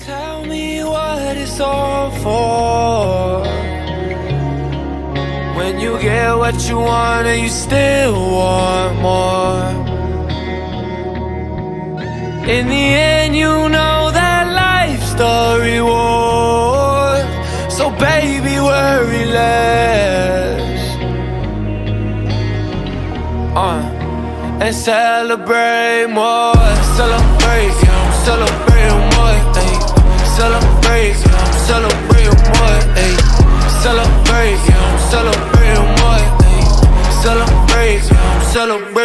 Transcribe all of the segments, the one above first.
Tell me what it's all for. When you get what you want and you still want more. In the end, you know that life's the reward. So, baby, worry less. Uh, and celebrate more. Celebrate,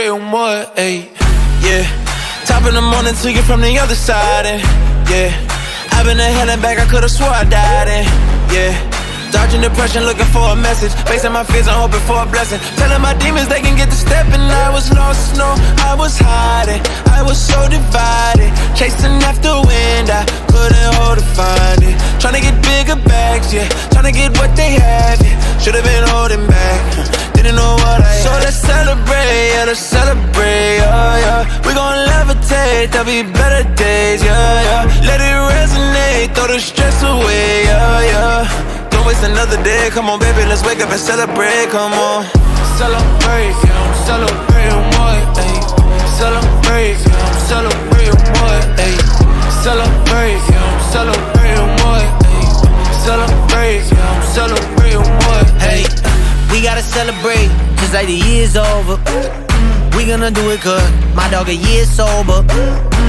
celebrate more. Ay. Yeah. Top in the morning to you from the other side, and yeah. I've been to hell and back, I could've swore I died, and yeah. Dodging depression, looking for a message. Facing my fears, I'm hoping for a blessing. Telling my demons they can get the step, and I was lost, no, I was hiding. I was so divided, chasing after wind, I couldn't hold to find it. Trying to get bigger bags, yeah. Trying to get what they have, yeah. Should've been holding back, yeah, let's celebrate, yeah, yeah. We gon' levitate, there'll be better days, yeah, yeah. Let it resonate, throw the stress away, yeah, yeah. Don't waste another day, come on, baby, let's wake up and celebrate, come on. Celebrate, yeah, celebrate more. Ay. Celebrate, yeah, celebrate more. Ay. Celebrate, yeah, celebrate more. Ay. Celebrate, yeah, celebrate more. Hey, we gotta celebrate, cause like the year's over. Gonna do it good, my dog a year sober.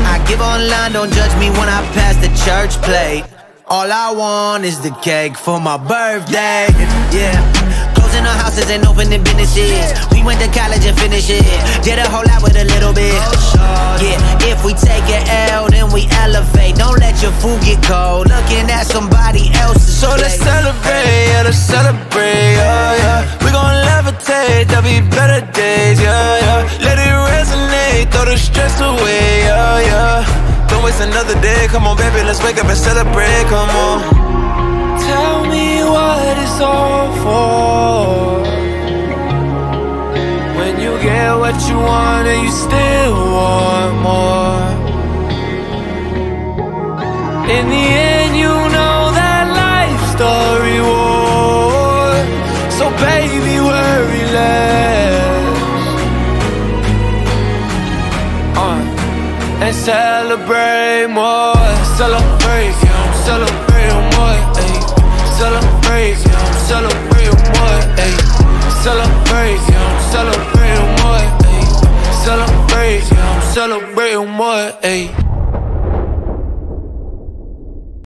I give online, don't judge me when I pass the church plate. All I want is the cake for my birthday. Yeah. Closing our houses and opening businesses. We went to college and finished it. Did a whole lot with a little bit. Yeah, if we take an L, then we elevate. Don't let your food get cold. Looking at somebody else's. So let's celebrate, yeah, let's celebrate, yeah, yeah. We gon' levitate, there'll be better days, yeah, the stress away, yeah, yeah. Don't waste another day, come on, baby, let's wake up and celebrate, come on. Tell me what it's all for. When you get what you want and you still celebrate more. Celebrate, yeah, celebrate more. Celebrate, yeah, celebrate more. Celebrate, yeah, celebrate more. Celebrate, yeah, celebrate more.